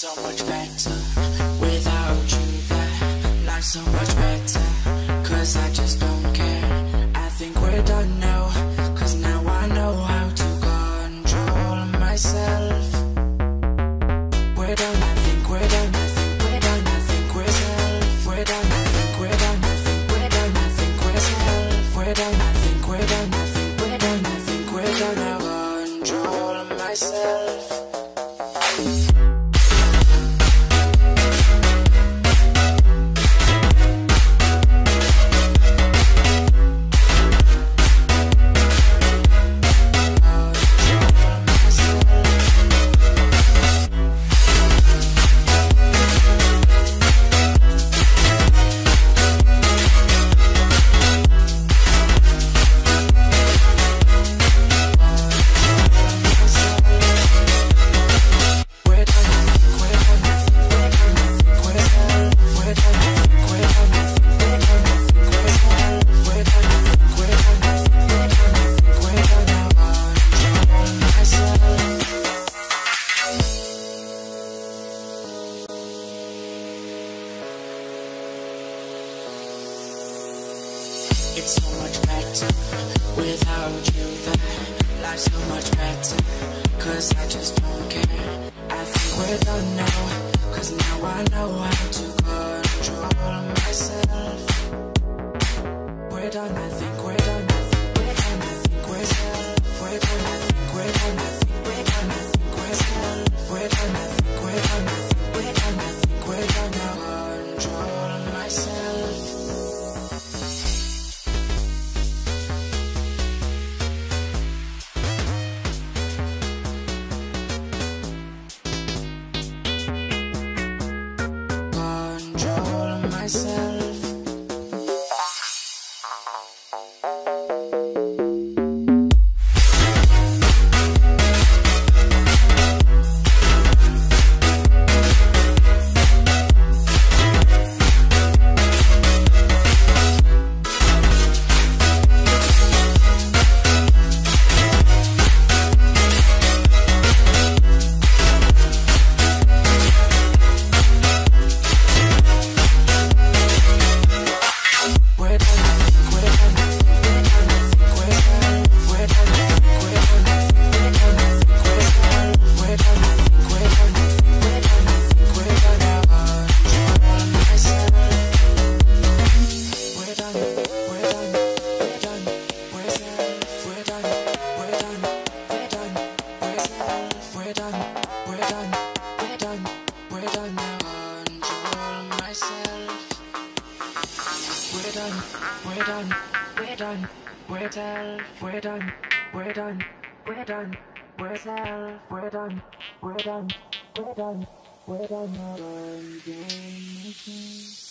so much better without you there. Life's so much better, cause I just don't care. I think we're done now, cause now I know how to control myself. We're done, I think we're done, I think we're done, I think we're done, I think. We're done, I think we're done, I think we're done, I think we're done, I control myself. Much better without you. Life's so much better, cause I just don't care. I think we're done now, cause now I know how to control myself. We're done, I think we're done, I think we're done, I think we're self. We're done, I think we're done, I think we're done, I think we're. We're done, I think done, we're done, we're self, we're done, we're done, we're done, we're self, we're done, we're done, we're done, we're done, we're done.